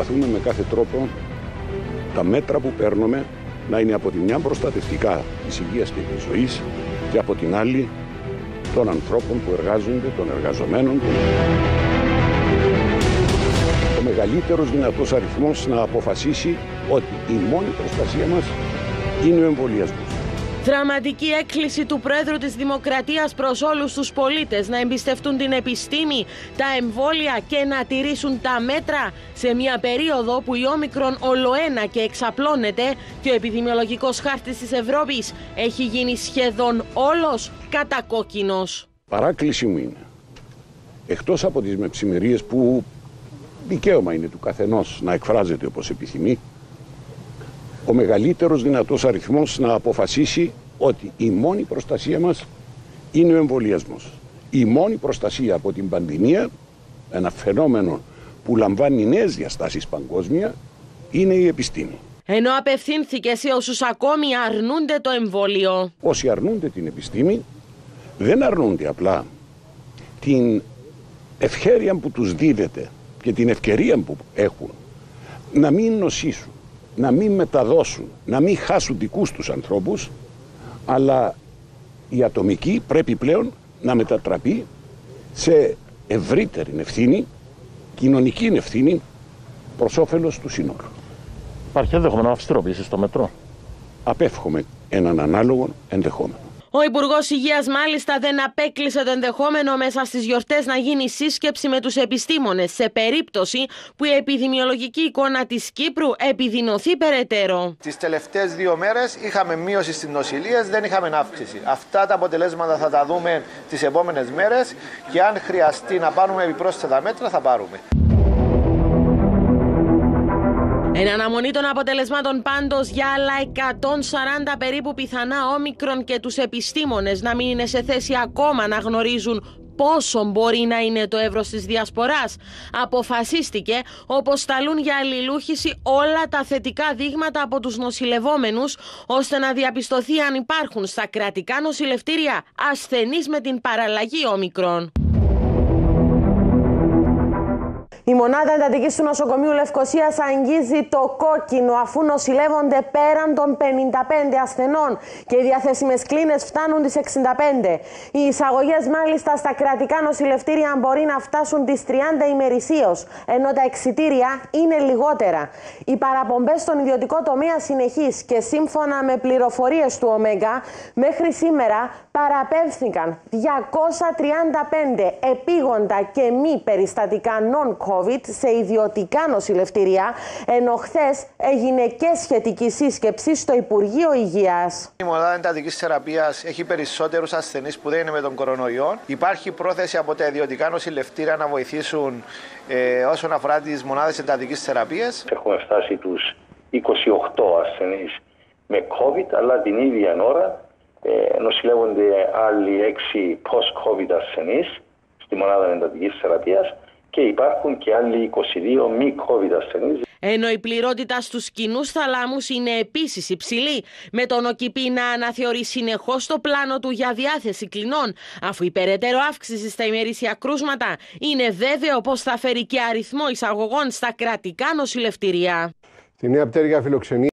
Προσπαθούμε με κάθε τρόπο τα μέτρα που παίρνουμε να είναι από τη μια προστατευτικά της υγείας και της ζωής και από την άλλη των ανθρώπων που εργάζονται, των εργαζομένων. Ο μεγαλύτερος δυνατός αριθμός να αποφασίσει ότι η μόνη προστασία μας είναι ο εμβολιασμός. Δραματική έκκληση του Πρόεδρου της Δημοκρατίας προς όλους τους πολίτες να εμπιστευτούν την επιστήμη, τα εμβόλια και να τηρήσουν τα μέτρα σε μια περίοδο που η όμικρον ολοένα και εξαπλώνεται και ο επιδημιολογικός χάρτης της Ευρώπης έχει γίνει σχεδόν όλος κατακόκκινος. Παράκληση μου είναι, εκτός από τις μεψημερίες που δικαίωμα είναι του καθενός να εκφράζεται όπως επιθυμεί, ο μεγαλύτερος δυνατός αριθμός να αποφασίσει ότι η μόνη προστασία μας είναι ο εμβολιασμός. Η μόνη προστασία από την πανδημία, ένα φαινόμενο που λαμβάνει νέες διαστάσεις παγκόσμια, είναι η επιστήμη. Ενώ απευθύνθηκε σε όσους ακόμη αρνούνται το εμβόλιο. Όσοι αρνούνται την επιστήμη δεν αρνούνται απλά την ευχέρεια που τους δίδεται και την ευκαιρία που έχουν να μην νοσήσουν να μην μεταδώσουν, να μην χάσουν δικούς τους ανθρώπους, αλλά η ατομική πρέπει πλέον να μετατραπεί σε ευρύτερη ευθύνη, κοινωνική ευθύνη προς όφελος του σύνολου. Υπάρχει ενδεχόμενο αυστηροποίηση στο μετρό. Απέφχομαι έναν ανάλογο ενδεχόμενο. Ο Υπουργός Υγείας μάλιστα δεν απέκλεισε το ενδεχόμενο μέσα στις γιορτές να γίνει σύσκεψη με τους επιστήμονες σε περίπτωση που η επιδημιολογική εικόνα της Κύπρου επιδεινωθεί περαιτέρω. Τις τελευταίες δύο μέρες είχαμε μείωση στις νοσηλίε, δεν είχαμε αύξηση. Αυτά τα αποτελέσματα θα τα δούμε τις επόμενες μέρες και αν χρειαστεί να πάρουμε επιπρόσθετα μέτρα θα πάρουμε. Αναμονή των αποτελεσμάτων πάντως για άλλα 140 περίπου πιθανά όμικρον και τους επιστήμονες να μην είναι σε θέση ακόμα να γνωρίζουν πόσο μπορεί να είναι το εύρος της διασποράς. Αποφασίστηκε όπως σταλούν για αλληλούχηση όλα τα θετικά δείγματα από τους νοσηλευόμενους ώστε να διαπιστωθεί αν υπάρχουν στα κρατικά νοσηλευτήρια ασθενείς με την παραλλαγή όμικρον. Η μονάδα εντατική του νοσοκομείου Λευκοσίας αγγίζει το κόκκινο αφού νοσηλεύονται πέραν των 55 ασθενών και οι διαθέσιμες κλίνες φτάνουν τις 65. Οι εισαγωγές μάλιστα στα κρατικά νοσηλευτήρια μπορεί να φτάσουν τις 30 ημερησίως, ενώ τα εξιτήρια είναι λιγότερα. Οι παραπομπές στον ιδιωτικό τομέα συνεχείς και σύμφωνα με πληροφορίες του ΟΜΕΓΑ, μέχρι σήμερα παραπέμφθηκαν 235 επίγοντα και μη περιστατικά non-COVID σε ιδιωτικά νοσηλευτήρια, ενώ χθες έγινε και σχετική σύσκεψη στο Υπουργείο Υγείας. Η μονάδα εντατικής θεραπείας έχει περισσότερους ασθενείς που δεν είναι με τον κορονοϊό. Υπάρχει πρόθεση από τα ιδιωτικά νοσηλευτήρια να βοηθήσουν ε, όσον αφορά τις μονάδες εντατικής θεραπείας. Έχουμε φτάσει τους 28 ασθενείς με COVID, αλλά την ίδια ώρα ε, νοσηλεύονται άλλοι 6 post-COVID ασθενείς στη μονάδα εντατικής θεραπείας και υπάρχουν και άλλοι 22 μη COVID ασθενείς. Ενώ η πληρότητα στους κοινούς θαλάμους είναι επίσης υψηλή, με τον ΟΚΙΠΗ να αναθεωρεί συνεχώς το πλάνο του για διάθεση κλινών, αφού η περαιτέρω αύξηση στα ημερήσια κρούσματα είναι βέβαιο πως θα φέρει και αριθμό εισαγωγών στα κρατικά νοσηλευτήρια. Στη Νέα Πτέρυγα φιλοξενεί